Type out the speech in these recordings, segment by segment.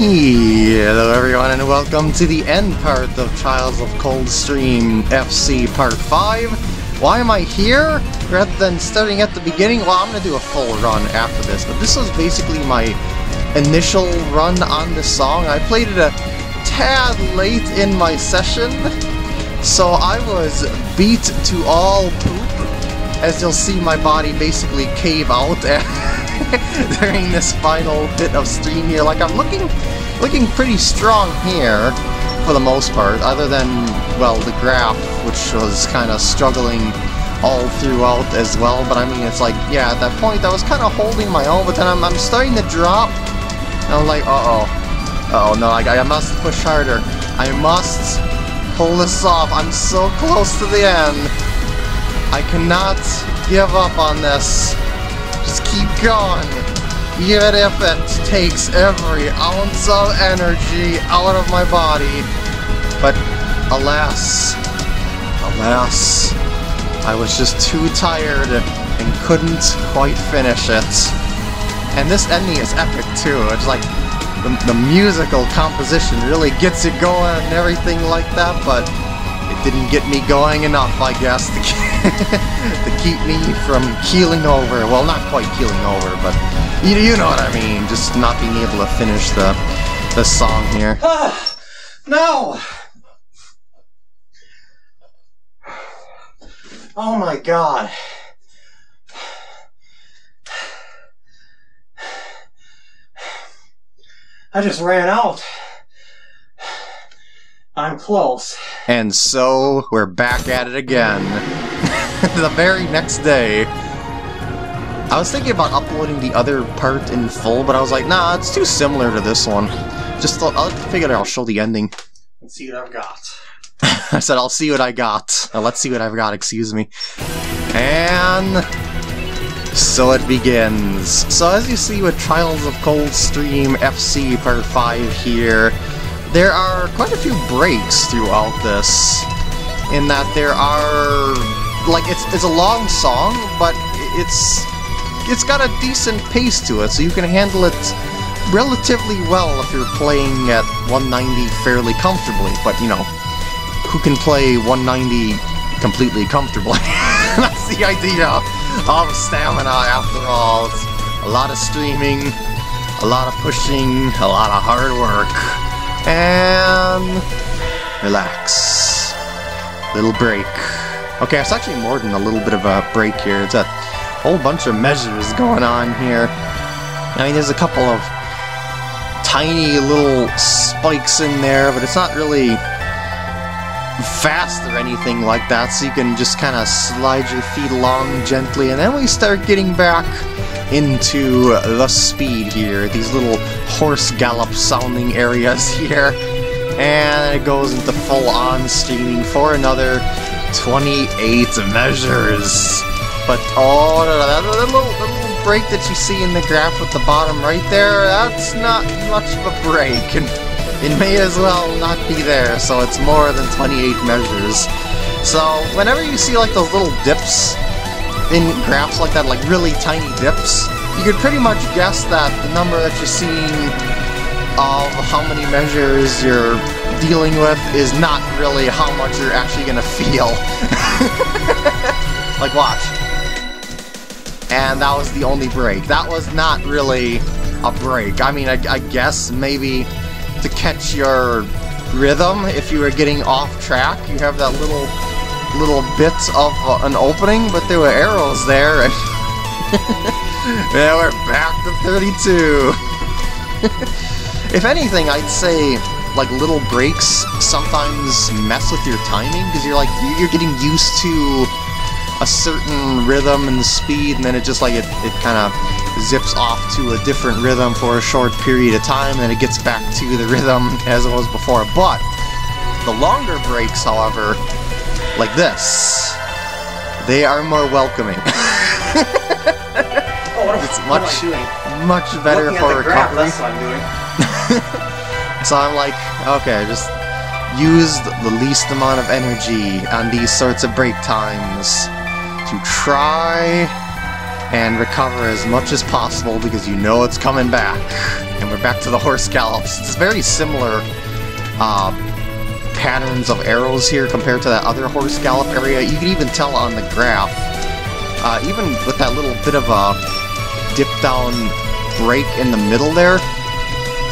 Hello everyone and welcome to the end part of Trials of Coldstream FC Part 5. Why am I here rather than starting at the beginning? Well, I'm going to do a full run after this, but this was basically my initial run on the song. I played it a tad late in my session, so I was beat to all poop, as you'll see my body basically cave out during this final bit of stream here. Like, I'm looking, looking pretty strong here, for the most part, other than, well, the graph, which was kind of struggling all throughout as well, but I mean, it's like, yeah, at that point, I was kind of holding my own, but then I'm, I'm starting to drop, and I'm like, uh-oh, uh oh no, I, I must push harder. I must pull this off. I'm so close to the end. I cannot give up on this. Just keep going. Even if it takes every ounce of energy out of my body. But alas, alas, I was just too tired and couldn't quite finish it. And this ending is epic too. It's like the, the musical composition really gets you going and everything like that, but it didn't get me going enough, I guess, to, to keep me from keeling over. Well, not quite keeling over, but you, you know what I mean. Just not being able to finish the, the song here. no! Oh my god. I just ran out. I'm close. And so we're back at it again. the very next day. I was thinking about uploading the other part in full, but I was like, nah, it's too similar to this one. Just, I figured I'll show the ending. Let's see what I've got. I said, I'll see what I got. Uh, let's see what I've got, excuse me. And... So it begins. So as you see with Trials of Coldstream FC Part 5 here, there are quite a few breaks throughout this. In that there are... Like, it's, it's a long song, but it's it's got a decent pace to it, so you can handle it relatively well if you're playing at 190 fairly comfortably. But, you know, who can play 190 completely comfortably? That's the idea of stamina after all. It's a lot of streaming, a lot of pushing, a lot of hard work. And relax. Little break. Okay, it's actually more than a little bit of a break here. It's a whole bunch of measures going on here. I mean, there's a couple of tiny little spikes in there, but it's not really fast or anything like that, so you can just kind of slide your feet along gently, and then we start getting back into the speed here, these little horse gallop sounding areas here, and it goes into full-on streaming for another 28 measures. But, oh, that little, little break that you see in the graph at the bottom right there, that's not much of a break, and it may as well not be there, so it's more than 28 measures. So, whenever you see like those little dips in graphs like that, like really tiny dips, you could pretty much guess that the number that you're seeing of how many measures you're dealing with is not really how much you're actually gonna feel. like, watch. And that was the only break. That was not really a break. I mean, I, I guess maybe to catch your rhythm if you were getting off track. You have that little little bit of uh, an opening, but there were arrows there, yeah, we're back to 32. if anything, I'd say like little breaks sometimes mess with your timing because you're like you're getting used to a certain rhythm and speed, and then it just like it, it kind of zips off to a different rhythm for a short period of time, and then it gets back to the rhythm as it was before. But the longer breaks, however, like this, they are more welcoming. oh, it's much much better for recovery. that's what I'm doing. so I'm like, okay, just use the least amount of energy on these sorts of break times to try and recover as much as possible because you know it's coming back. And we're we're back to the horse gallops. It's very similar uh, patterns of arrows here compared to that other horse gallop area. You can even tell on the graph, uh, even with that little bit of a dip down break in the middle there,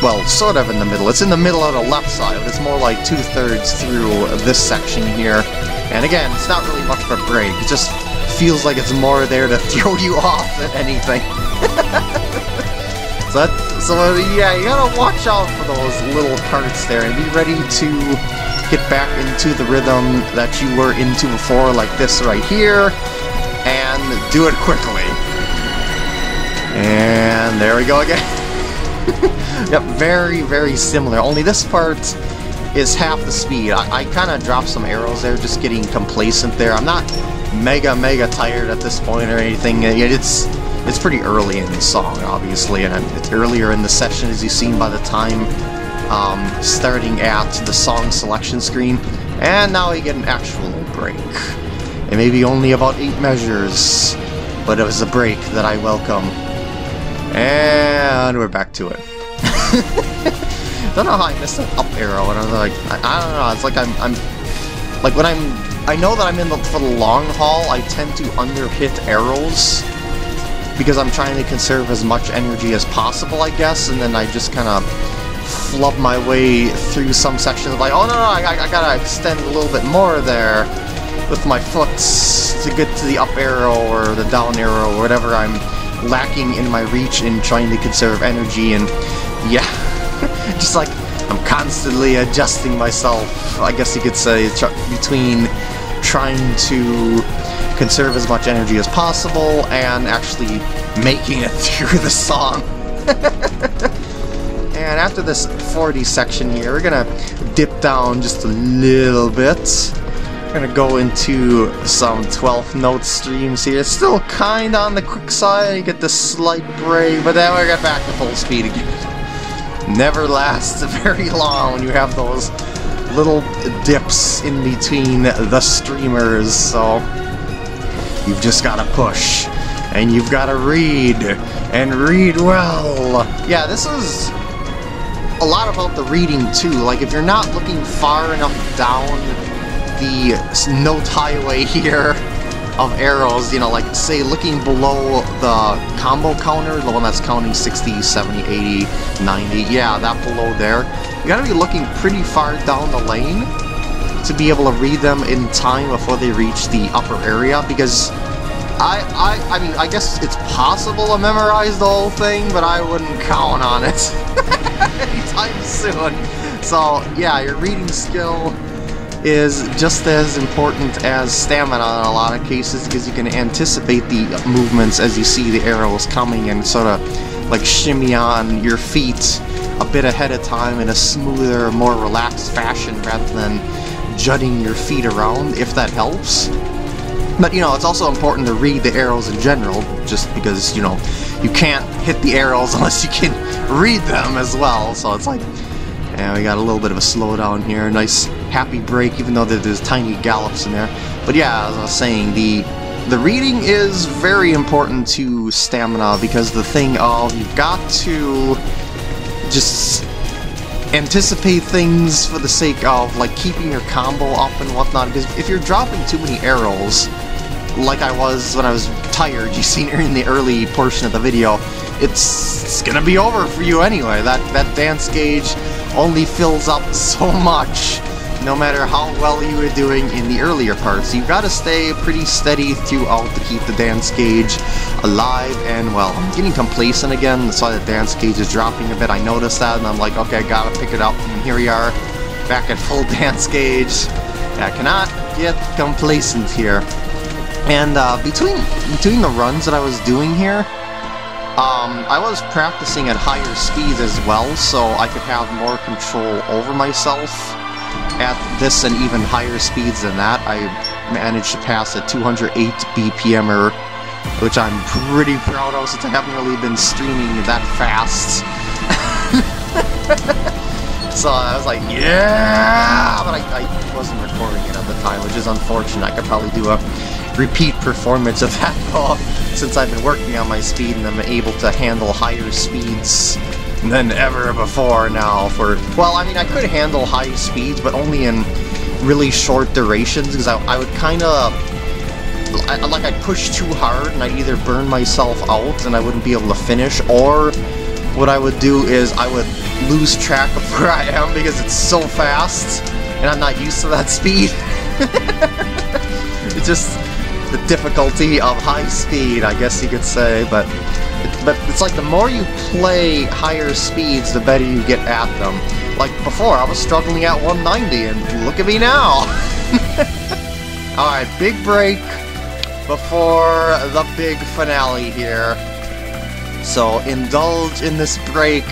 well, sort of in the middle. It's in the middle of the left side, but it's more like two-thirds through this section here. And again, it's not really much of a break. It just feels like it's more there to throw you off than anything. so, that, so yeah, you gotta watch out for those little parts there and be ready to get back into the rhythm that you were into before, like this right here, and do it quickly. And there we go again. yep, very, very similar. Only this part is half the speed. I, I kind of dropped some arrows there, just getting complacent there. I'm not mega, mega tired at this point or anything. It's it's pretty early in the song, obviously, and it's earlier in the session, as you've seen by the time um, starting at the song selection screen. And now we get an actual break. It may be only about eight measures, but it was a break that I welcome. And we're back to it. I don't know how I missed an up arrow, and I was like, I, I, don't know, it's like I'm, I'm, like when I'm, I know that I'm in the, for the long haul, I tend to under-hit arrows, because I'm trying to conserve as much energy as possible, I guess, and then I just kind of flub my way through some sections, like, oh no, no, I, I gotta extend a little bit more there with my foot to get to the up arrow or the down arrow or whatever I'm lacking in my reach in trying to conserve energy and yeah, just like I'm constantly adjusting myself, I guess you could say, uh, between trying to conserve as much energy as possible and actually making it through the song. and after this 40 section here, we're gonna dip down just a little bit Gonna go into some 12th note streams here. Still kinda on the quick side, you get the slight break, but then we get back to full speed again. Never lasts very long when you have those little dips in between the streamers, so you've just gotta push. And you've gotta read, and read well. Yeah, this is a lot about the reading too. Like, if you're not looking far enough down the note highway here of arrows, you know, like, say, looking below the combo counter, the one that's counting 60, 70, 80, 90, yeah, that below there, you gotta be looking pretty far down the lane to be able to read them in time before they reach the upper area, because I, I, I mean, I guess it's possible to memorize the whole thing, but I wouldn't count on it anytime soon. So, yeah, your reading skill is just as important as stamina in a lot of cases because you can anticipate the movements as you see the arrows coming and sort of like shimmy on your feet a bit ahead of time in a smoother, more relaxed fashion rather than jutting your feet around, if that helps. But, you know, it's also important to read the arrows in general, just because, you know, you can't hit the arrows unless you can read them as well, so it's like, we got a little bit of a slowdown here. Nice happy break, even though there's tiny gallops in there. But yeah, as I was saying, the the reading is very important to stamina because the thing of you've got to just anticipate things for the sake of like keeping your combo up and whatnot. Because if you're dropping too many arrows, like I was when I was tired, you seen in the early portion of the video, it's, it's gonna be over for you anyway. That that dance gauge only fills up so much no matter how well you were doing in the earlier parts. You've got to stay pretty steady throughout to keep the dance gauge alive, and well, I'm getting complacent again, that's why the dance gauge is dropping a bit. I noticed that, and I'm like, okay, I gotta pick it up, and here we are, back at full dance gauge. I cannot get complacent here. And uh, between between the runs that I was doing here, um, I was practicing at higher speeds as well, so I could have more control over myself. At this and even higher speeds than that, I managed to pass a 208 BPMer, which I'm pretty proud of since I haven't really been streaming that fast. so I was like, yeah! But I, I wasn't recording it at the time, which is unfortunate. I could probably do a repeat performance of that ball since I've been working on my speed and I'm able to handle higher speeds than ever before now for... Well, I mean, I could handle high speeds, but only in really short durations, because I, I would kind of... Like, I'd push too hard, and I'd either burn myself out, and I wouldn't be able to finish, or what I would do is I would lose track of where I am because it's so fast, and I'm not used to that speed. it's just the difficulty of high speed, I guess you could say, but but it's like the more you play higher speeds, the better you get at them. Like before, I was struggling at 190, and look at me now! Alright, big break before the big finale here. So indulge in this break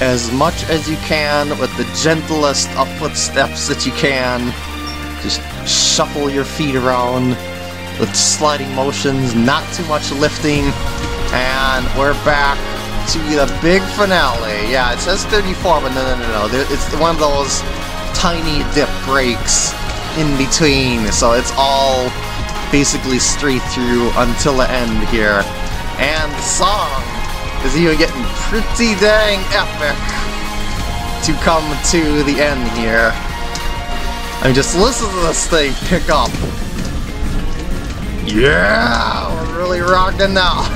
as much as you can with the gentlest upward steps that you can. Just shuffle your feet around with sliding motions, not too much lifting, and we're back to the big finale. Yeah, it says 34, but no, no, no, no. It's one of those tiny dip breaks in between, so it's all basically straight through until the end here. And the song is even getting pretty dang epic to come to the end here. I mean, just listen to this thing pick up. Yeah, we're really rocking now.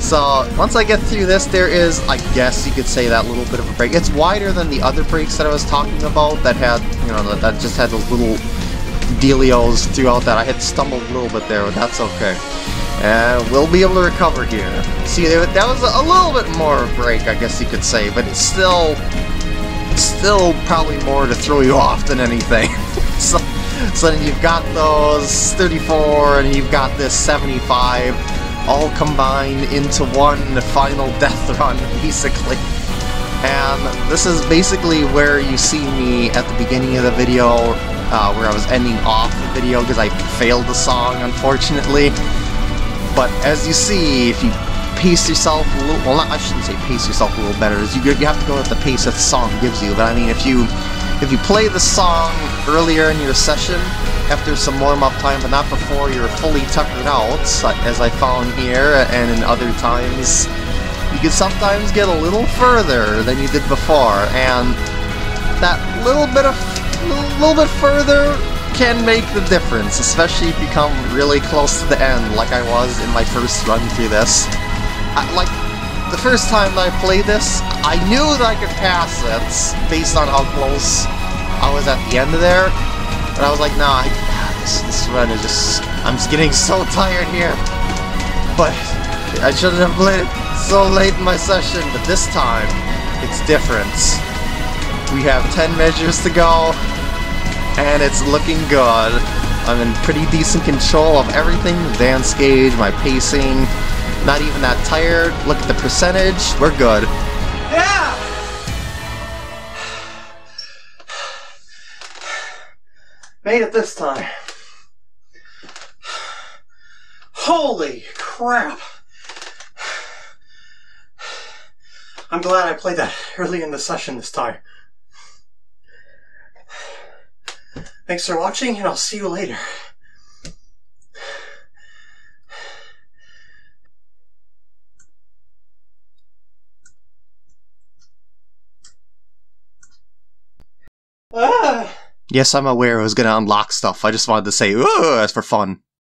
so, once I get through this, there is, I guess you could say, that little bit of a break. It's wider than the other breaks that I was talking about that had, you know, that just had those little dealios throughout that. I had stumbled a little bit there, but that's okay. And we'll be able to recover here. See, that was a little bit more of a break, I guess you could say, but it's still, still probably more to throw you off than anything. so, so then you've got those 34 and you've got this 75 all combined into one final death run, basically. And this is basically where you see me at the beginning of the video, uh, where I was ending off the video because I failed the song, unfortunately. But as you see, if you pace yourself a little, well, not, I shouldn't say pace yourself a little better, is you, you have to go at the pace that the song gives you, but I mean, if you if you play the song earlier in your session, after some warm-up time, but not before you're fully tuckered out, as I found here and in other times, you can sometimes get a little further than you did before, and that little bit of little, bit further can make the difference, especially if you come really close to the end, like I was in my first run through this. I, like, the first time that I played this, I knew that I could pass it, based on how close I was at the end of there, but I was like, nah, I, this, this run is just, I'm just getting so tired here. But, I shouldn't have played it so late in my session, but this time, it's different. We have 10 measures to go, and it's looking good. I'm in pretty decent control of everything—dance gauge, my pacing, not even that tired. Look at the percentage, we're good. Yeah! Made it this time. Holy crap! I'm glad I played that early in the session this time. Thanks for watching, and I'll see you later. Ah! Yes, I'm aware I was going to unlock stuff. I just wanted to say, ooh, as for fun.